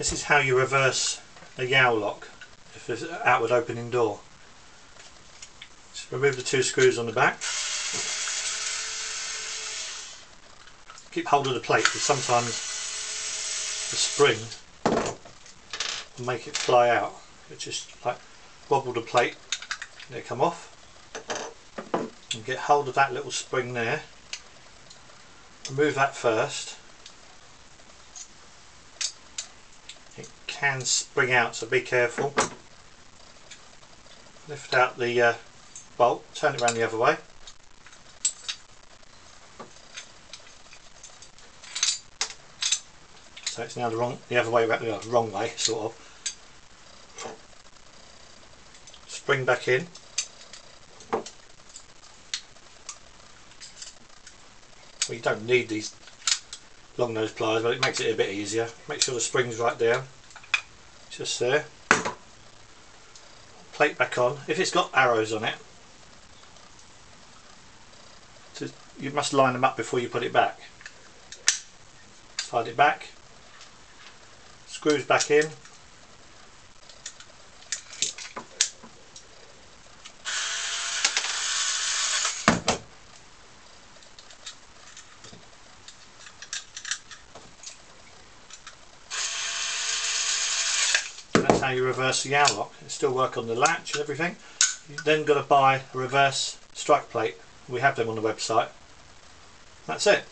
This is how you reverse a Yale lock if there's an outward opening door. Just remove the two screws on the back. Keep hold of the plate because sometimes the spring will make it fly out. It just like wobble the plate and it come off. And get hold of that little spring there. Remove that first. Can spring out so be careful. Lift out the uh, bolt, turn it around the other way. So it's now the wrong, the other way, around the wrong way, sort of. Spring back in. Well, you don't need these long nose pliers, but it makes it a bit easier. Make sure the spring's right down, just there. Plate back on. If it's got arrows on it, you must line them up before you put it back. Slide it back, screws back in. That's how you reverse the Yale lock. It still work on the latch and everything. You've then got to buy a reverse strike plate. We have them on the website. That's it.